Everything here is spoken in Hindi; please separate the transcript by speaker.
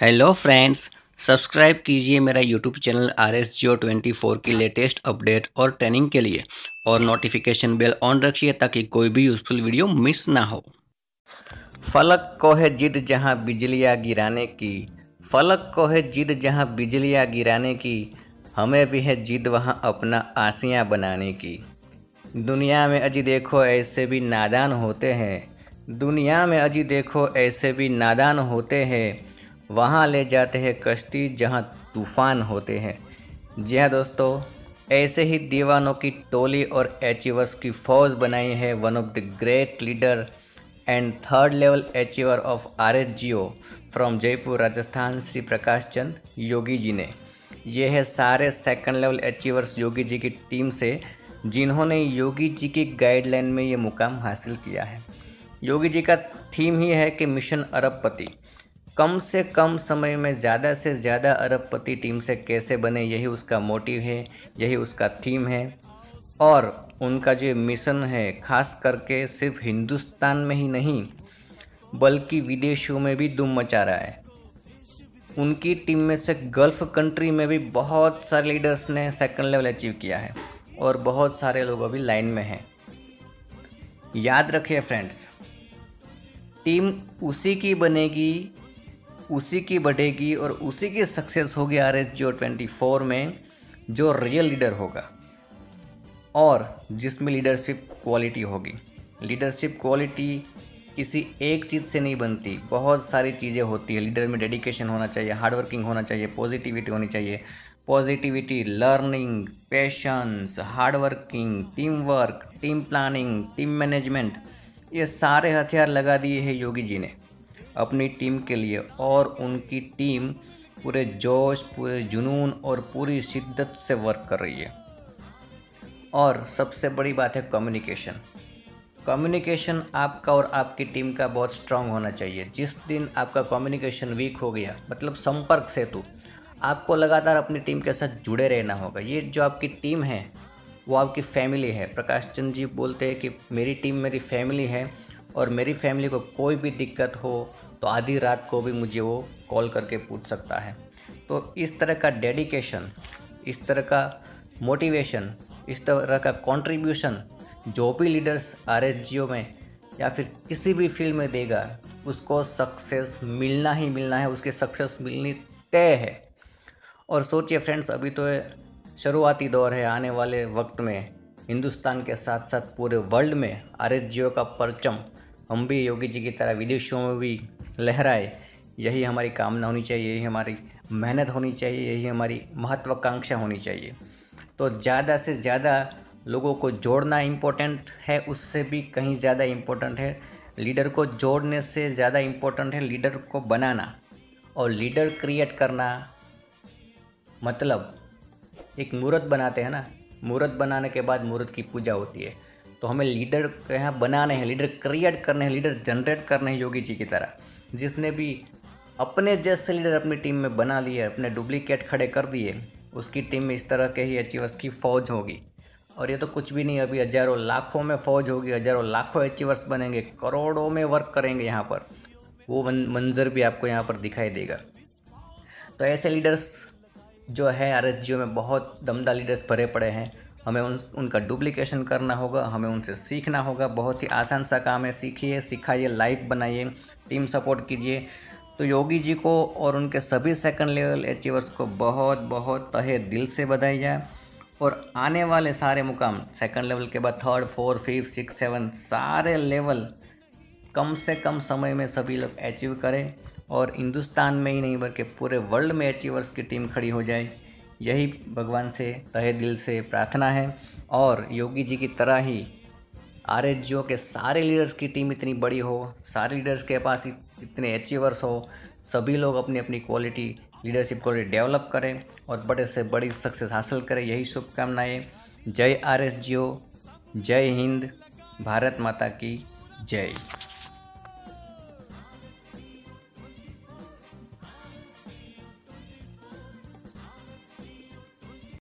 Speaker 1: हेलो फ्रेंड्स सब्सक्राइब कीजिए मेरा YouTube channel R S Jio twenty four की लेटेस्ट अपडेट और ट्रेनिंग के लिए और नोटिफिकेशन बेल ऑन रखिए ताकि कोई भी यूज़फुल वीडियो मिस ना हो। फलक को है जिद जहाँ बिजलियाँ गिराने की। फलक को है जिद जहाँ बिजलियाँ गिराने की। हमें भी है जिद वहाँ अपना आसियाँ बनाने की। दुनिया में अजी देखो ऐसे भी नादान होते हैं। दुनिया में अजी देखो ऐसे भी नादान होते हैं। वहाँ ले जाते हैं कश्ती जहाँ तूफ़ान होते हैं। जी हाँ दोस्तों, ऐसे ही दीवानों की टोली और अचीवर्स की फौज बनाई है one of the great leader and third level achiever of R H G O from Jaipur Rajasthan Shri Prakash Chand Yogi ji ने। यह है सारे second level achievers Yogi ji की टीम से, जिन्होंने योगी जी की गाइडलाइन में ये मुकाम हासिल किया है। योगी जी का थीम ही है कि मिशन अरबपति। कम से कम समय में ज़्यादा से ज़्यादा अरबपति टीम से कैसे बने, यही उसका मोटिव है, यही उसका थीम है। और उनका जो मिशन है, खास करके सिर्फ़ हिंदुस्तान में ही नहीं, बल्कि विदेशों में भी दुम मचा रहा है। उनकी टीम में से गल्फ़ कंट्री में भी बहुत सारे लीडर्स ने सेकंड लेवल अचीव किया है, और बहुत सारे लोग अभी लाइन में हैं। याद रखिए फ्रेंड्स टीम उसी की बनेगी उसी की बढ़ेगी और उसी की सक्सेस होगी आर एस जो ट्वेंटी फोर में, जो रियल लीडर होगा। और जिसमें लीडरशिप क्वालिटी होगी। लीडरशिप क्वालिटी किसी एक चीज़ से नहीं बनती। बहुत सारी चीज़ें होती है। लीडर में डेडिकेशन होना चाहिए हार्डवर्किंग होना चाहिए पॉजिटिविटी होनी चाहिए। Positivity learning patience hardworking team work team planning team management ये सारे हथियार लगा दिए हैं योगी जी ने। अपनी टीम के लिए और उनकी टीम पूरे जोश, पूरे जुनून और पूरी शिद्दत से वर्क कर रही है। और सबसे बड़ी बात है कम्युनिकेशन कम्युनिकेशन आपका और आपकी टीम का बहुत स्ट्रांग होना चाहिए। जिस दिन आपका कम्युनिकेशन वीक हो गया मतलब संपर्क सेतु आपको लगातार अपनी टीम के साथ जुड़े रहना होगा। ये जो आपकी टीम है, वो आपकी फैमिली है। प्रकाश चंद जी बोलते हैं कि मेरी टीम मेरी फैमिली है और मेरी फैमिली को कोई भी दिक्कत हो तो आधी रात को भी मुझे वो कॉल करके पूछ सकता है। तो इस तरह का डेडिकेशन, इस तरह का मोटिवेशन, इस तरह का कंट्रीब्यूशन जो भी लीडर्स आर में या फिर किसी भी फ़ील्ड में देगा, उसको सक्सेस मिलना ही मिलना है, उसकी सक्सेस मिलनी तय है। और सोचिए फ्रेंड्स अभी तो शुरुआती दौर है, आने वाले वक्त में हिंदुस्तान के साथ साथ पूरे वर्ल्ड में आर का परचम, हम भी योगी जी की तरह विदेशों में भी लहराए। यही हमारी कामना होनी चाहिए, यही हमारी मेहनत होनी चाहिए, यही हमारी महत्वाकांक्षा होनी चाहिए। तो ज़्यादा से ज़्यादा लोगों को जोड़ना इम्पोर्टेंट है, उससे भी कहीं ज़्यादा इम्पोर्टेंट है। लीडर को जोड़ने से ज़्यादा इम्पोर्टेंट है लीडर को बनाना। और लीडर क्रिएट करना मतलब एक मूर्त बनाते हैं ना। मूर्त बनाने के बाद मूर्त की पूजा होती है। तो हमें लीडर यहाँ बनाने हैं लीडर क्रिएट करने हैं लीडर जनरेट करने हैं योगी जी की तरह। जिसने भी अपने जैसे लीडर अपनी टीम में बना लिए अपने डुप्लीकेट खड़े कर दिए, उसकी टीम में इस तरह के ही अचीवर्स की फ़ौज होगी। और ये तो कुछ भी नहीं, अभी हज़ारों लाखों में फ़ौज होगी, हज़ारों लाखों अचीवर्स बनेंगे, करोड़ों में वर्क करेंगे यहाँ पर। वो मंज़र भी आपको यहाँ पर दिखाई देगा। तो ऐसे लीडर्स जो है आर में बहुत दमदा लीडर्स भरे पड़े हैं। हमें उन, उनका डुप्लीकेशन करना होगा, हमें उनसे सीखना होगा। बहुत ही आसान सा काम है, सीखिए, सिखाइए लाइफ बनाइए टीम सपोर्ट कीजिए। तो योगी जी को और उनके सभी सेकंड लेवल अचीवर्स को बहुत बहुत तहे दिल से बधाई जाए और आने वाले सारे मुकाम सेकंड लेवल के बाद third fourth fifth six seven सारे लेवल कम से कम समय में सभी लोग अचीव करें। और हिंदुस्तान में ही नहीं, बल्कि पूरे वर्ल्ड में अचीवर्स की टीम खड़ी हो जाए। यही भगवान से, तहे दिल से प्रार्थना है और योगी जी की तरह ही आर एच के सारे लीडर्स की टीम इतनी बड़ी हो, सारे लीडर्स के पास इतने अचीवर्स हो, सभी लोग अपनी अपनी क्वालिटी लीडरशिप क्वालिटी डेवलप करें और बड़े से बड़ी सक्सेस हासिल करें। यही शुभकामनाएँ। जय आर एस जय हिंद, भारत माता की जय।